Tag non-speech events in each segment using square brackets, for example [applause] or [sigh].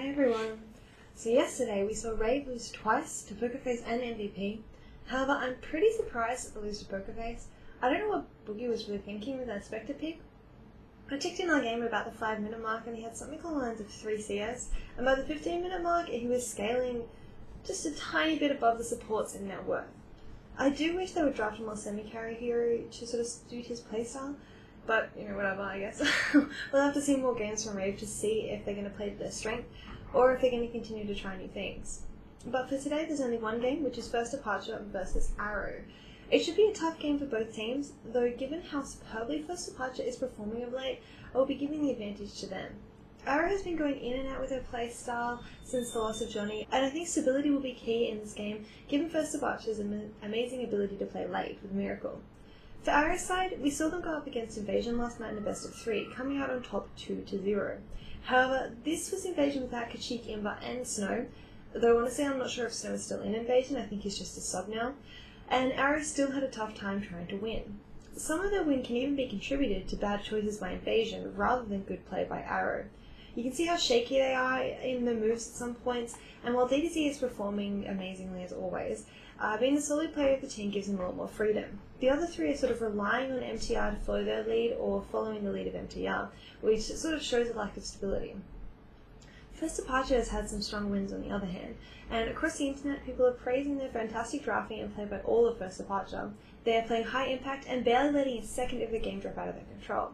Hi everyone. So yesterday we saw Rave lose twice to Pokerface and MVP. However, I'm pretty surprised at the lose to Pokerface. I don't know what Boogie was really thinking with that Spectre pick. I checked in our game about the 5 minute mark and he had something along the lines of 3 CS, and by the 15 minute mark he was scaling just a tiny bit above the supports in net worth. I do wish they would draft a more semi-carry hero to sort of suit his playstyle, but you know, whatever, I guess. [laughs] we'll have to see more games from Rave to see if they're going to play to their strength or if they're going to continue to try new things. But for today, there's only one game, which is First Departure versus Arrow. It should be a tough game for both teams, though given how superbly First Departure is performing of late, I will be giving the advantage to them. Arrow has been going in and out with her play style since the loss of Johnny, and I think stability will be key in this game, given First Departure's amazing ability to play late with Miracle. For Arrow's side, we saw them go up against Invasion last night in a best of three, coming out on top 2 to 0. However, this was Invasion without Kachik, Imba, and Snow, though honestly I'm not sure if Snow is still in Invasion, I think he's just a sub now, and Arrow still had a tough time trying to win. Some of their win can even be contributed to bad choices by Invasion rather than good play by Arrow. You can see how shaky they are in the moves at some points, and while DDZ is performing amazingly as always, uh, being the solo player of the team gives them a lot more freedom. The other three are sort of relying on MTR to follow their lead or following the lead of MTR, which sort of shows a lack of stability. First Departure has had some strong wins on the other hand, and across the internet people are praising their fantastic drafting and play by all of First Departure. They are playing high impact and barely letting a second of the game drop out of their control.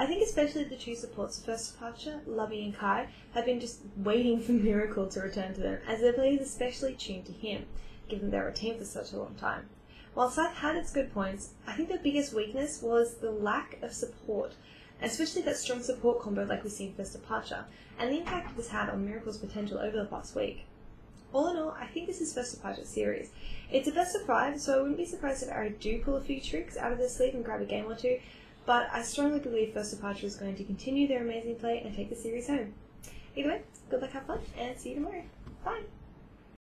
I think especially the two supports of First Departure, Lovey and Kai, have been just waiting for [laughs] Miracle to return to them, as their play is especially tuned to him given their team for such a long time. While Scythe had its good points, I think their biggest weakness was the lack of support, especially that strong support combo like we see in First Departure, and the impact it has had on Miracle's potential over the past week. All in all, I think this is First Departure series. It's a best of five, so I wouldn't be surprised if Arrow do pull a few tricks out of their sleeve and grab a game or two, but I strongly believe First Departure is going to continue their amazing play and take the series home. Either way, good luck, have fun, and see you tomorrow. Bye!